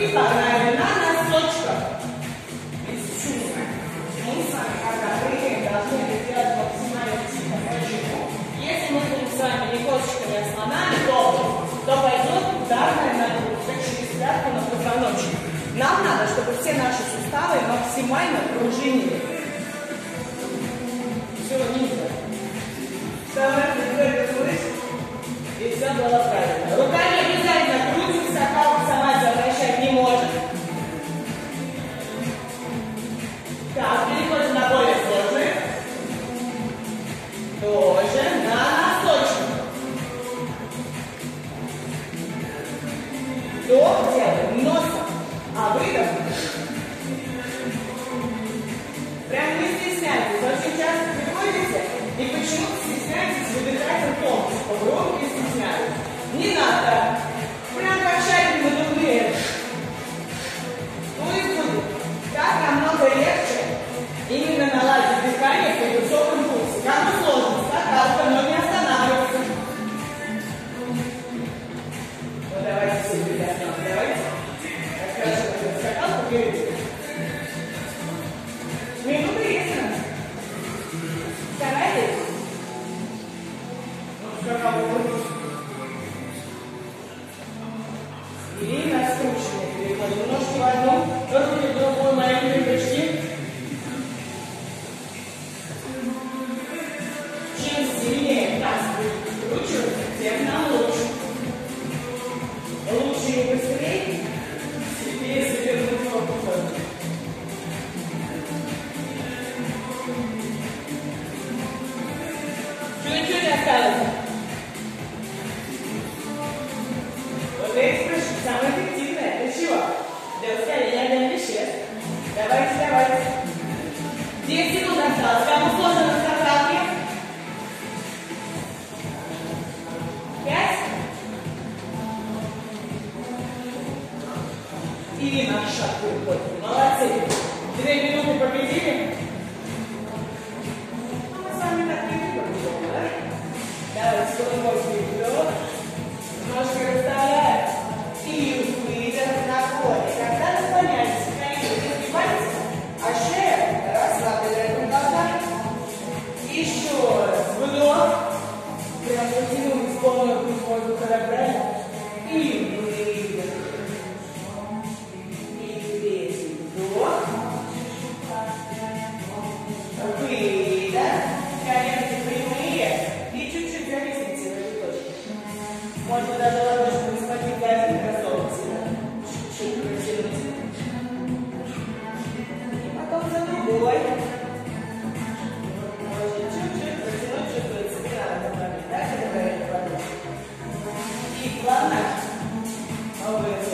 И погнали на носочках. Бесчувственно. Мы с вами, когда прыгаем, должны делать максимально тихо. Почему? Если мы будем с вами не косточками, а слонами, то, то пойдет ударная нагрузка через пятку на позвоночник. Нам надо, чтобы все наши суставы максимально пружинили. Все, низко. Вставай, приготовилась. И все было Делаем носом, а выдох. Чуть-чуть осталось. Вот эти прыжки самые эффективные. Для чего? Для ускорения обмена веществ. Давайте, давайте. 10 секунд осталось. Кому сложно на скакалке? Пять. И на шаг выходим. Молодцы. Две минуты победили. da brecha é é. e Keep running. Oh.